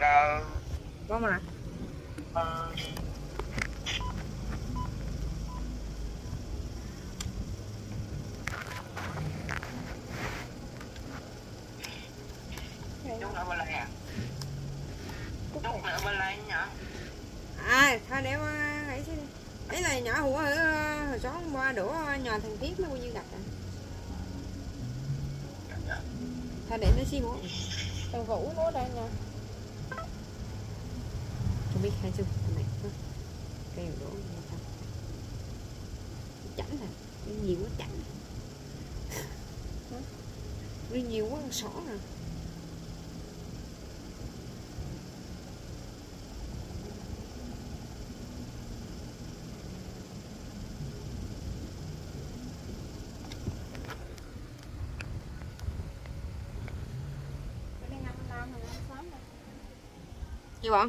có mà nè Trúc ở bên này à? Trúc ở bên này nhỉ? à thôi để qua ấy chứ ấy là nhỏ hủ ở ờ, hồi sáng qua đổ ờ, nhà thằng tiết nó bao nhiêu đặt à thôi để nó xí hủ Thằng Vũ nó đây nha biết hai xu này cây đổ chảnh là nó nhiều quá chảnh. Nó nhiều quá sỏ à. Rồi gì bọn